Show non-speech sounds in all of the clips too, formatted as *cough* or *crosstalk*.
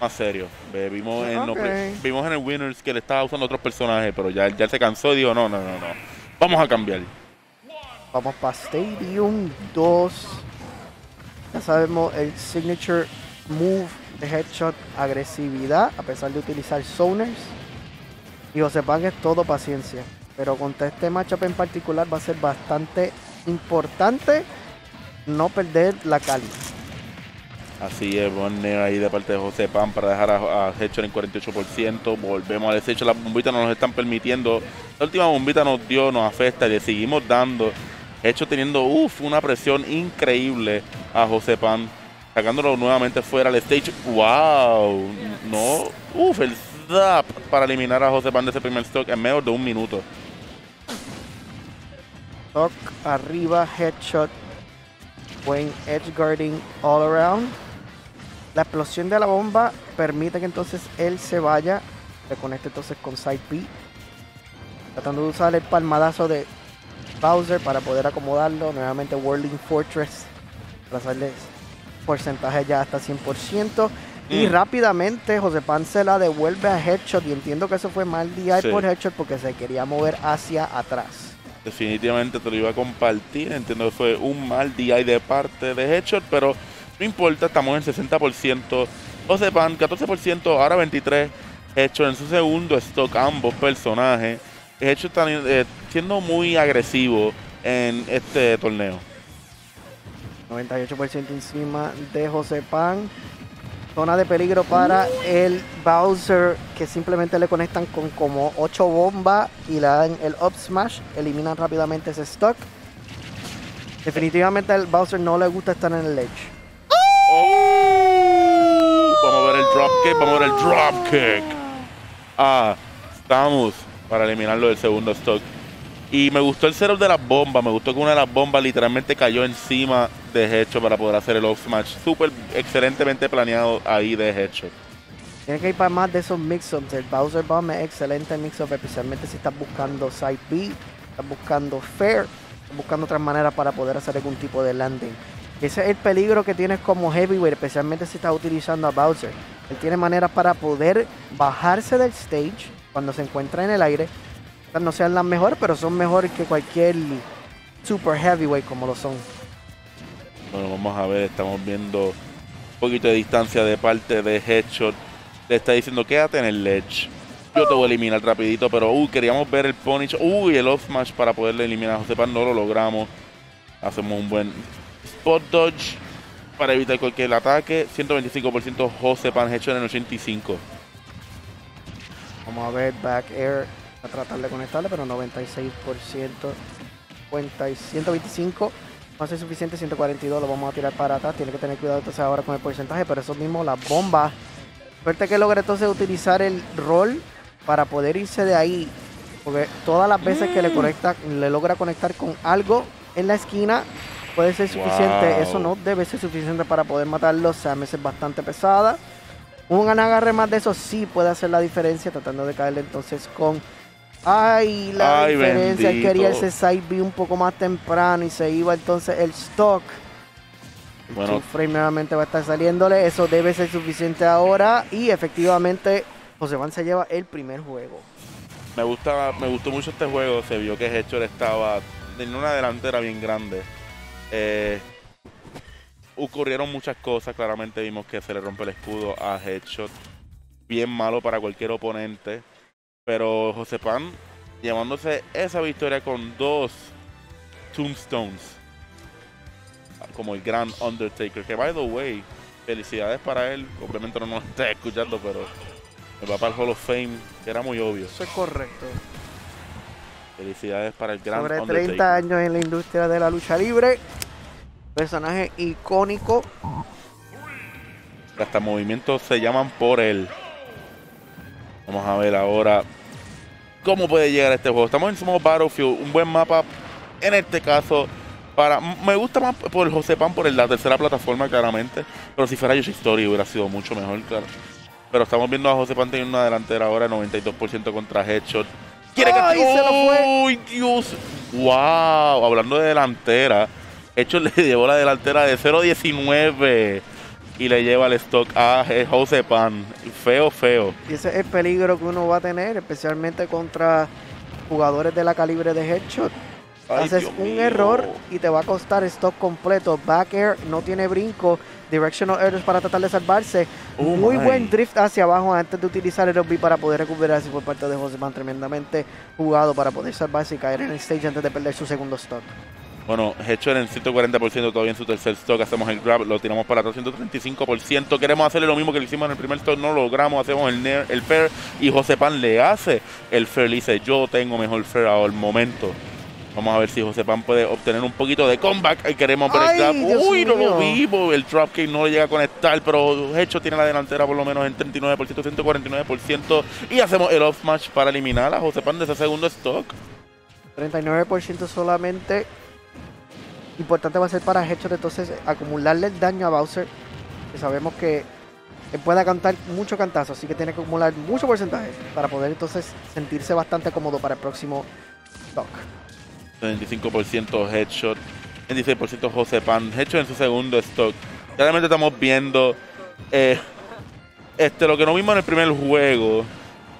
más serio. Vimos en, los vimos en el Winners que le estaba usando otros personajes, pero ya, ya se cansó y dijo, no, no, no, no. Vamos a cambiar. Vamos para Stadium 2. Ya sabemos el signature move de headshot, agresividad, a pesar de utilizar zoners. Y José Pan es todo paciencia. Pero contra este matchup en particular va a ser bastante importante no perder la calma. Así es, buen neo ahí de parte de José Pan para dejar a, a Headshot en 48%. Volvemos al hecho, las bombitas no nos están permitiendo. La última bombita nos dio, nos afecta y le seguimos dando. Hecho teniendo uf, una presión increíble a José Pan, sacándolo nuevamente fuera del stage. ¡Wow! No, uf, el zap para eliminar a José Pan de ese primer stock en menos de un minuto. Toc arriba, headshot. Buen edge guarding all around. La explosión de la bomba permite que entonces él se vaya. Se conecte entonces con Side B. Tratando de usar el palmadazo de Bowser para poder acomodarlo. Nuevamente Whirling Fortress. Para hacerle porcentaje ya hasta 100%. Y Mm. rápidamente José Pan se la devuelve a Headshot. Y entiendo que eso fue mal DI Sí. por Headshot porque se quería mover hacia atrás. Definitivamente te lo iba a compartir. Entiendo que fue un mal DI de parte de Headshot, pero no importa, estamos en 60%. José Pan, 14%, ahora 23%. Headshot en su segundo stock, ambos personajes. Headshot está eh, siendo muy agresivo en este torneo. 98% encima de José Pan. Zona de peligro para el Bowser que simplemente le conectan con como 8 bombas y le dan el up smash. Eliminan rápidamente ese stock. Definitivamente al Bowser no le gusta estar en el ledge. ¡Oh! Vamos a ver el dropkick, vamos a ver el dropkick. Ah, estamos para eliminarlo del segundo stock. Y me gustó el setup de las bombas. Me gustó que una de las bombas literalmente cayó encima de Headshot para poder hacer el off smash. Súper excelentemente planeado ahí de Headshot. Tiene que ir para más de esos mix-ups. El Bowser Bomb es excelente mix-up, especialmente si estás buscando side B, estás buscando fair, estás buscando otras maneras para poder hacer algún tipo de landing. Ese es el peligro que tienes como heavyweight, especialmente si estás utilizando a Bowser. Él tiene maneras para poder bajarse del stage cuando se encuentra en el aire. Quizás No sean las mejores, pero son mejores que cualquier super heavyweight como lo son. Bueno, vamos a ver, estamos viendo un poquito de distancia de parte de Headshot. Le está diciendo, quédate en el ledge. Yo te voy a eliminar rapidito, pero uy, queríamos ver el punish. Uy, el off smash para poderle eliminar a José Pan, no lo logramos. Hacemos un buen spot dodge para evitar cualquier ataque. 125% José Pan Headshot en el 85. Vamos a ver back air a tratar de conectarle, pero 96%, 50 y 125. No ser suficiente, 142 lo vamos a tirar para atrás. Tiene que tener cuidado entonces ahora con el porcentaje, pero eso mismo, las bombas. Suerte que logra entonces utilizar el rol para poder irse de ahí. Porque todas las veces que le conecta, le logra conectar con algo en la esquina, puede ser suficiente. Wow. Eso no debe ser suficiente para poder matarlo. Samus es bastante pesada. Un agarre más de eso sí puede hacer la diferencia, tratando de caerle entonces con. Ay, la Ay, diferencia. Bendito. quería ese side B un poco más temprano y se iba entonces el stock. El Bueno. frame nuevamente va a estar saliéndole. Eso debe ser suficiente ahora. Y efectivamente, José Van se lleva el primer juego. Me gusta, me gustó mucho este juego. Se vio que Headshot estaba en una delantera bien grande. Eh, ocurrieron muchas cosas. Claramente vimos que se le rompe el escudo a Headshot. Bien malo para cualquier oponente. Pero José Pan llevándose esa victoria con dos Tombstones. Como el gran Undertaker. Que by the way, felicidades para él. Obviamente no nos está escuchando, pero me va para el Hall of Fame, que era muy obvio. Eso es correcto. Felicidades para el gran Sobre Undertaker. 30 años en la industria de la lucha libre. Personaje icónico. Hasta movimientos se llaman por él. Vamos a ver ahora cómo puede llegar a este juego. Estamos en Sumo Battlefield, un buen mapa. En este caso, para me gusta más por el José Pan por el- la tercera plataforma, claramente. Pero si fuera Yoshi Story hubiera sido mucho mejor, claro. Pero estamos viendo a José Pan teniendo una delantera ahora 92% contra Headshot. ¿Quiere que ¡Ay, se lo fue! ¡Uy, Dios! ¡Wow! Hablando de delantera, Headshot *laughs* le llevó la delantera de 0-19. y le lleva el stock a Jose Pan. Feo, feo. Y ese es el peligro que uno va a tener, especialmente contra jugadores de la calibre de Headshot. Ay, Haces Dios un mío. error y te va a costar stock completo. Back air no tiene brinco. Directional errors para tratar de salvarse. Oh Muy my. buen drift hacia abajo antes de utilizar el OB para poder recuperarse por parte de Joseman. Tremendamente jugado para poder salvarse y caer en el stage antes de perder su segundo stock. Bueno, hecho en el 140% todavía en su tercer stock. Hacemos el grab, lo tiramos para atrás 135%. Queremos hacerle lo mismo que le hicimos en el primer stock, no lo logramos. Hacemos el, nair, el fair y José Pan le hace el fair. Le dice, yo tengo mejor fair al momento. Vamos a ver si José Pan puede obtener un poquito de comeback. Ahí queremos ver el grab. Uy, no lo vimos. El dropkick no le llega a conectar, pero Hecho tiene la delantera por lo menos en 39%, 149%. Y hacemos el off match para eliminar a José Pan de ese segundo stock. 39% solamente. Importante va a ser para Headshot entonces acumularle el daño a Bowser. Que sabemos que él puede cantar mucho cantazo, así que tiene que acumular mucho porcentaje para poder entonces sentirse bastante cómodo para el próximo stock. 25% headshot, 26% José Pan, headshot en su segundo stock. Claramente estamos viendo eh, este lo que no vimos en el primer juego,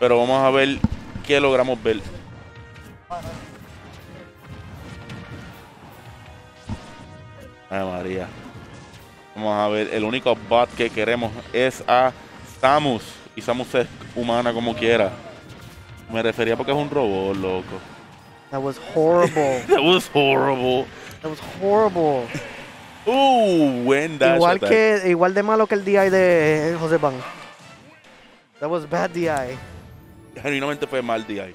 pero vamos a ver qué logramos ver. Ay María. Vamos a ver, el único bot que queremos es a Samus. Y Samus es humana como quiera. Me refería porque es un robot, loco. That was horrible. *laughs* That was horrible. That was horrible. Uh, buen dash igual attack. que igual de malo que el DI de José Pan. That was bad DI. Genuinamente fue mal DI.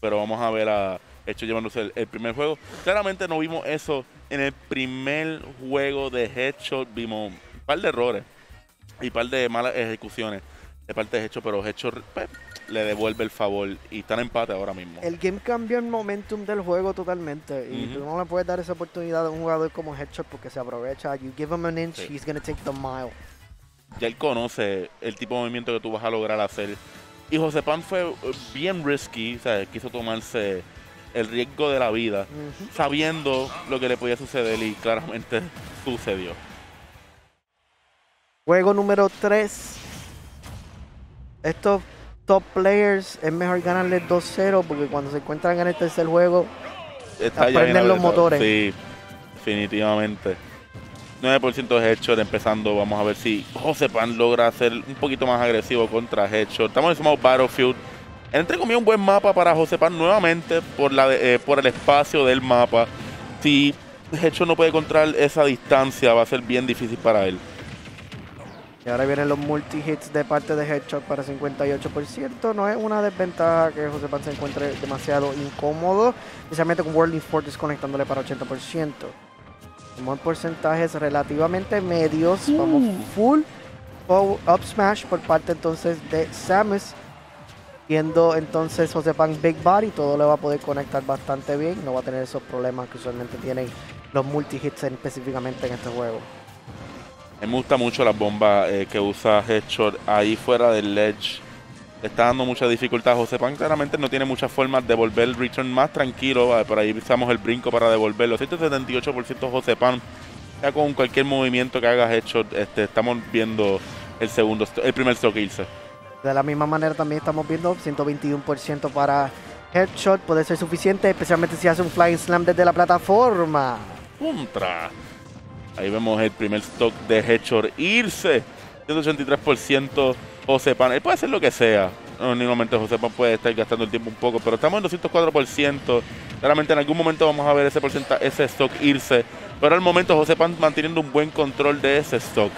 Pero vamos a ver a Hecho llevándose el, el primer juego. Claramente no vimos eso en el primer juego de Headshot. Vimos un par de errores y un par de malas ejecuciones de parte de Hecho, pero Hecho pues, le devuelve el favor y están en empate ahora mismo. El game cambió el momentum del juego totalmente. Y Ujú. tú no le puedes dar esa oportunidad a un jugador como Headshot porque se aprovecha. You give him an inch, Sí. he's gonna take the mile. ya él conoce el tipo de movimiento que tú vas a lograr hacer. Y José Pan fue eh, bien risky, o sea, quiso tomarse el riesgo de la vida, sabiendo lo que le podía suceder y claramente *laughs* sucedió. Juego número 3. Estos top players es mejor ganarles 2-0 porque cuando se encuentran en el tercer juego, Está Aprenden los motores. Sí, definitivamente. 9% de headshot empezando. Vamos a ver si José Pan logra ser un poquito más agresivo contra headshot. Estamos en Battlefield. Entre comillas, un buen mapa para José Pan nuevamente por, la de- eh, por el espacio del mapa. Si headshot no puede controlar esa distancia, va a ser bien difícil para él. y ahora vienen los multi-hits de parte de Headshot para 58%. No es una desventaja que José Pan se encuentre demasiado incómodo, especialmente con Whirling Fortress conectándole para 80%. Tenemos porcentajes relativamente medios. Vamos full forward- up smash por parte entonces de Samus. Viendo entonces José Pan Big Body, todo le va a poder conectar bastante bien. No va a tener esos problemas que usualmente tienen los multi-hits en- específicamente en este juego. A me gusta mucho las bombas eh, que usa Headshot ahí fuera del ledge. Le está dando mucha dificultad. Pan claramente no tiene muchas formas de volver el return más tranquilo. Por ahí usamos el brinco para devolverlo. 178% José. Ya con cualquier movimiento que haga Headshot, este, estamos viendo el segundo, el primer irse. De la misma manera también estamos viendo 121% para Headshot. Puede ser suficiente, especialmente si hace un Flying Slam desde la plataforma. Contra. Ahí vemos el primer stock de Headshot irse. 183% José Pan. Él puede hacer lo que sea. Momento José Pan puede estar gastando el tiempo un poco, pero estamos en 204%. Claramente en algún momento vamos a ver ese ese stock irse. Pero al momento José Pan manteniendo un buen control de ese stock.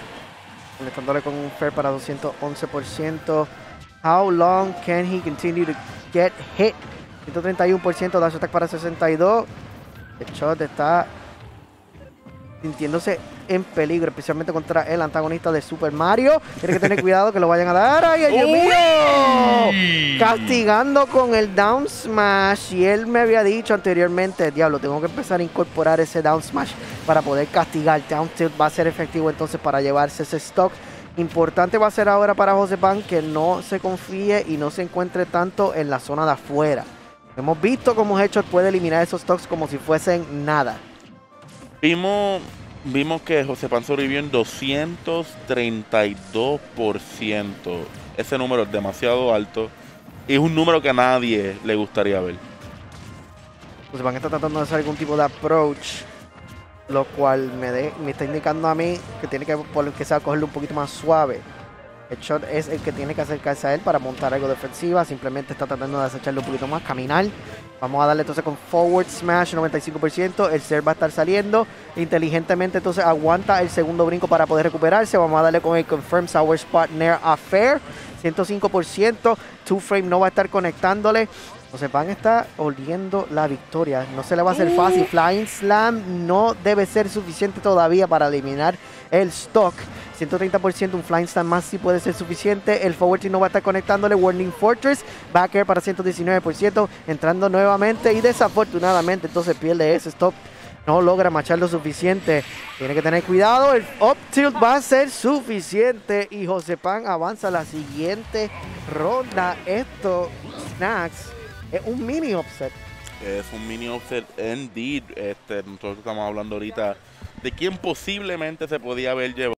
Conectándole con un fair para 211%. How long can he continue to get hit? 131% dash attack para 62. Headshot está sintiéndose en peligro, especialmente contra el antagonista de Super Mario. Tiene que tener cuidado que lo vayan a dar. ¡Ay, ay, Dios mío! Castigando con el down smash. Y él me había dicho anteriormente, diablo, tengo que empezar a incorporar ese down smash para poder castigar. Down tilt va a ser efectivo entonces para llevarse ese stock. Importante va a ser ahora para José Pan que no se confíe y no se encuentre tanto en la zona de afuera. Hemos visto cómo Headshot puede eliminar esos stocks como si fuesen nada. Vimos Vimos que José Pan sobrevivió en 232%. Ese número es demasiado alto. Y es un número que a nadie le gustaría ver. José Pan está tratando de hacer algún tipo de approach. Lo cual me, de- me está indicando a mí que tiene que por que sea cogerlo un poquito más suave. El shot es el que tiene que acercarse a él para montar algo defensiva. Simplemente está tratando de acecharlo un poquito más, caminar. Vamos a darle entonces con forward smash 95%. El ser va a estar saliendo. Inteligentemente entonces aguanta el segundo brinco para poder recuperarse. Vamos a darle con el confirm sour spot near affair. 105%. Two frame no va a estar conectándole. José Pan está oliendo la victoria. No se le va a hacer fácil. Flying Slam no debe ser suficiente todavía para eliminar el stock. 130%, un Flying Slam más sí puede ser suficiente. El forward no va a estar conectándole. Warning Fortress, backer para 119%, entrando nuevamente y desafortunadamente entonces pierde ese stop. No logra machar lo suficiente. Tiene que tener cuidado. El up tilt va a ser suficiente. Y José Pan avanza a la siguiente ronda. Esto, Snacks, es un mini upset. Es un mini offset indeed. Este, nosotros estamos hablando ahorita de quién posiblemente se podía haber llevado.